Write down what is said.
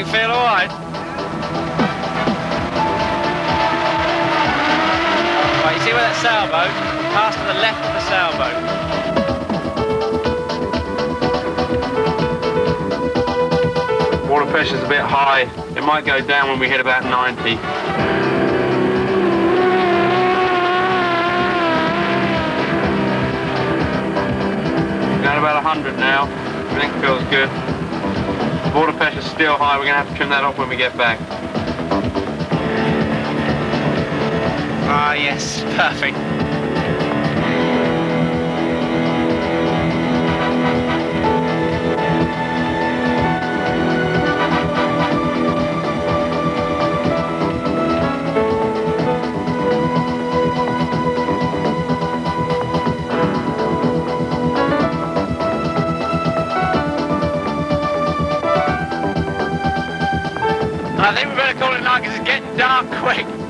Everything feel all right? Right, you see where that sailboat? Pass to the left of the sailboat. Water pressure's a bit high. It might go down when we hit about 90. Down about 100 now. Everything feels good. Water pressure's still high. We're going to have to trim that off when we get back. Ah, yes, perfect. I think we better call it night because it's getting dark quick.